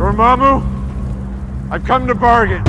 Dormammu, I've come to bargain.